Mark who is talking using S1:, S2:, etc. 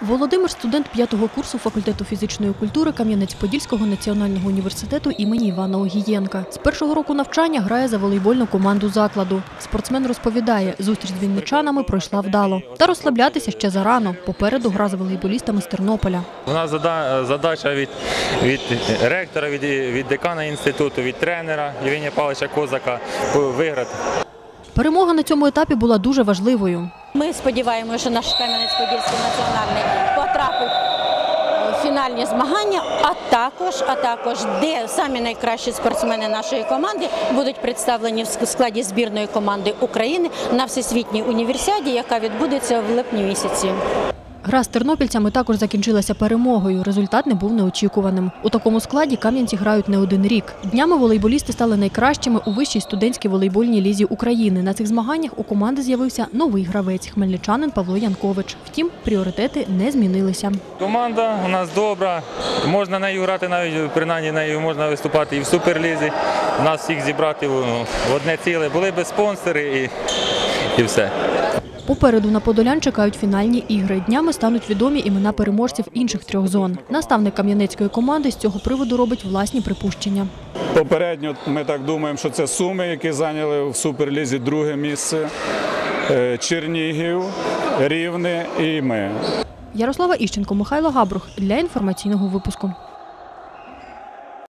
S1: Володимир студент п'ятого курсу факультету фізичної культури Кам'янець-Подільського національного університету імені Івана Огієнка. З першого року навчання грає за волейбольну команду закладу. Спортсмен розповідає, зустріч з вінничанами пройшла вдало. Та розслаблятися ще зарано. Попереду гра з волейболістами з Тернополя.
S2: У нас задача від, від ректора, від, від декана інституту, від тренера Євгенія Павловича Козака виграти.
S1: Перемога на цьому етапі була дуже важливою.
S3: Ми сподіваємося, що наш Кам'янець-Подільський національний потрапить фінальні змагання, а також, а також де самі найкращі спортсмени нашої команди будуть представлені в складі збірної команди України на всесвітній універсіаді, яка відбудеться в липні місяці.
S1: Гра з тернопільцями також закінчилася перемогою. Результат не був неочікуваним. У такому складі кам'янці грають не один рік. Днями волейболісти стали найкращими у вищій студентській волейбольній лізі України. На цих змаганнях у команди з'явився новий гравець хмельничанин Павло Янкович. Втім, пріоритети не змінилися.
S2: Команда у нас добра, можна нею грати, навіть принаймні нею можна виступати і в суперлізі. Нас всіх зібрати в одне ціле. Були би спонсори і, і все.
S1: Попереду на Подолян чекають фінальні ігри. Днями стануть відомі імена переможців інших трьох зон. Наставник кам'янецької команди з цього приводу робить власні припущення.
S4: Попередньо ми так думаємо, що це Суми, які зайняли в Суперлізі друге місце, е, Чернігів, Рівне і ми.
S1: Ярослава Іщенко, Михайло Габрух для інформаційного випуску.